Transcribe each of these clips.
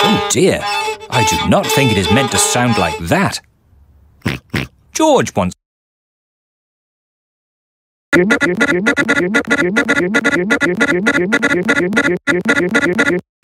Oh dear, I do not think it is meant to sound like that. George wants.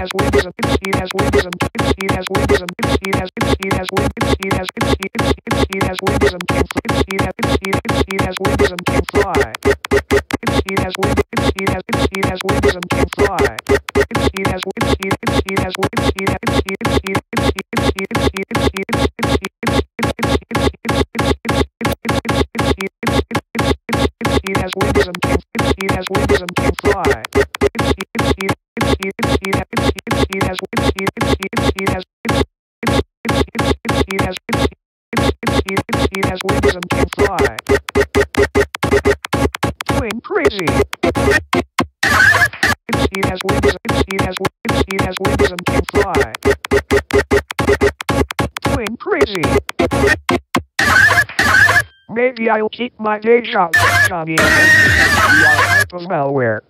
has windism, it has windism, it has windism, it has it has wind, it has it it has windism can it it has it it has windism can fly. It has wind, it has it has windism can fly. It has wind, it it has wind, it has it it it it it it it it has windism can it has windism can fly. as wisdom can fly. Going crazy. She has wisdom, she has wisdom, she has wisdom can fly. Going crazy. Maybe I'll keep my day job, Johnny. You are malware.